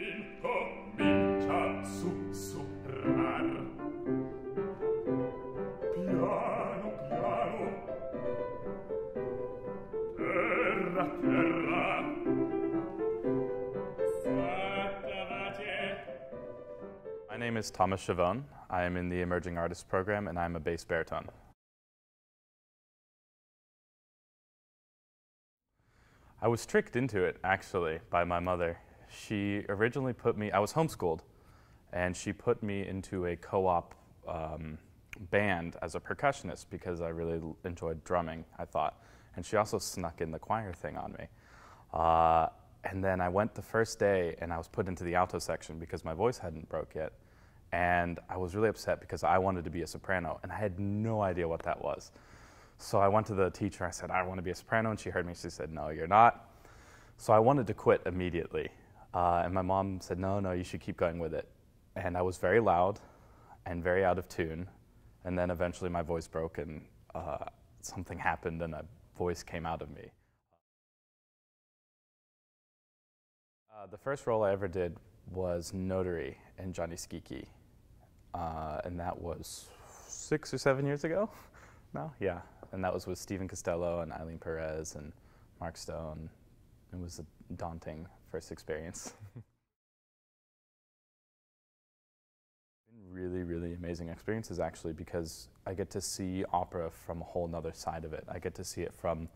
incomincia sussurrar. Piano, piano. Terra, terra. My name is Thomas Shivone. I am in the Emerging Artists Program and I'm a bass baritone. I was tricked into it actually by my mother. She originally put me, I was homeschooled, and she put me into a co op um, band as a percussionist because I really enjoyed drumming, I thought. And she also snuck in the choir thing on me. Uh, and then I went the first day and I was put into the alto section because my voice hadn't broke yet. And I was really upset because I wanted to be a soprano and I had no idea what that was. So I went to the teacher, I said, I want to be a soprano. And she heard me, she said, No, you're not. So I wanted to quit immediately. Uh, and my mom said, No, no, you should keep going with it. And I was very loud and very out of tune. And then eventually my voice broke and uh, something happened and a voice came out of me. Uh, the first role I ever did was Notary in Gianni Schicchi. Uh, and that was six or seven years ago now? Yeah. And that was with Stephen Costello and Ailyn Perez and Mark Stone. It was a daunting first experience. really, really amazing experiences actually because I get to see opera from a whole nother side of it. I get to see it from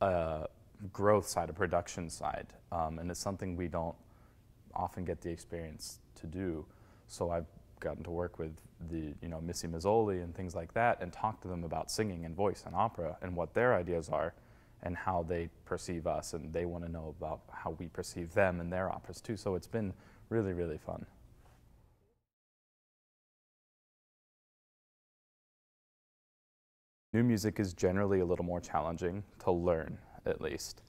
a growth side, a production side, um, and it's something we don't often get the experience to do. So I've gotten to work with the, you know, Missy Mazzoli and things like that, and talk to them about singing and voice and opera and what their ideas are, and how they perceive us, and they want to know about how we perceive them and their operas too. So it's been really, really fun. New music is generally a little more challenging to learn, at least.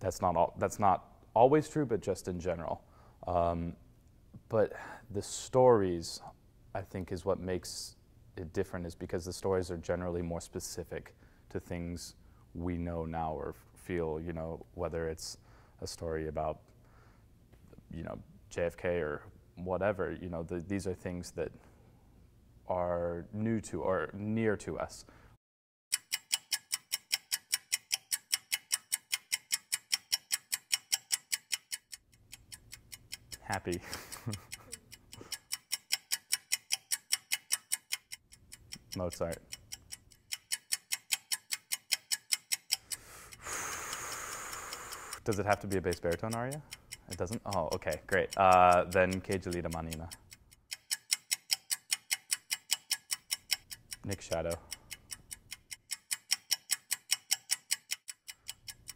That's not all, that's not always true, but just in general. Um, but the stories, I think, is what makes it different, is because the stories are generally more specific to things we know now or feel. You know, whether it's a story about, you know, JFK or whatever. You know, the, these are things that are new to or near to us. Happy. Mozart. Does it have to be a bass baritone aria? It doesn't? Oh, okay, great. Uh, then gelida manina. Nick Shadow.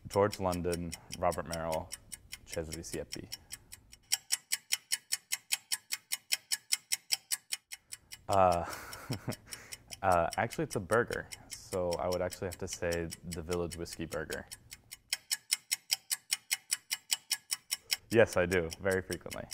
George London, Robert Merrill, Cesare Siepi. Uh, uh, actually, it's a burger. So I would actually have to say the Village Whiskey Burger. Yes, I do, very frequently.